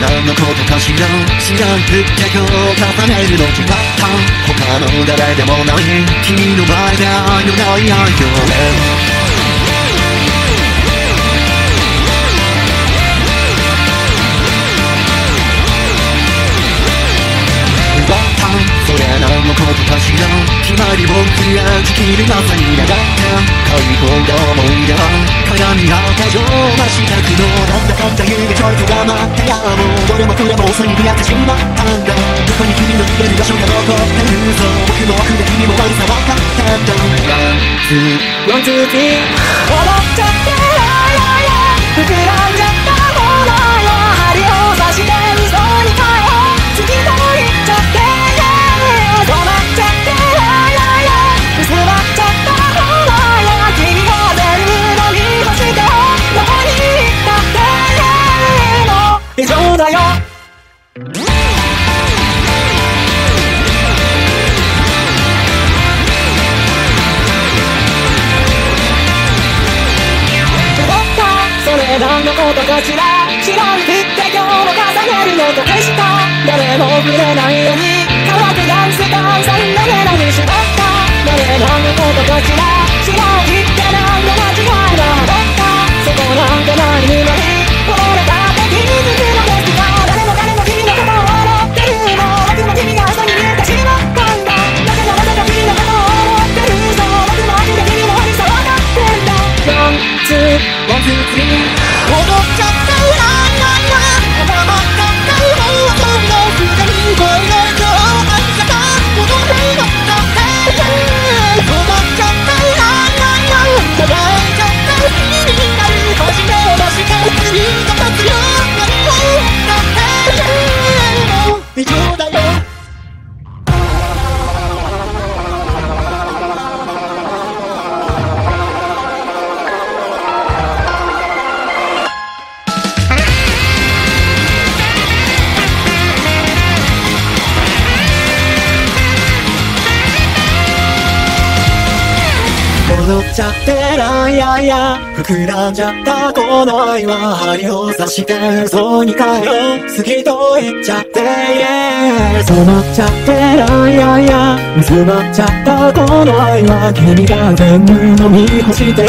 誰のことかしら知らんくって今日重ねるの違った他の誰でもない君の前で愛のない愛よそれ何のことかしら。決まりをクリア時期で朝に流って買い込んだ思い出れもこれも遅いにやってしまったんだ。どこに君の逃げる場所が残ってるぞ僕も悪で君も悪さ分かったんだワンツーワンツースリー踊っちゃってららら膨ら何のことかしら知らんくって今日も重ねるのと消した誰も触れないように乾くダンス炭酸のメロにしまった誰何のことかしら知らんくって何の間違いが戻ったそこなんてないのに俺だって気づくのですが誰も彼も君のことを笑ってるもう僕も君が嘘に見えてしまったんだだからなぜか君のことを思ってるそう僕も愛で君の悪さ分かってんだワンツーワ踊っちゃってらやや。膨らんじゃったこの愛は針を刺して嘘に変えよ好きと言っちゃって yeah 染まっちゃってらやや。薄まっちゃったこの愛は君が全部飲み干してよ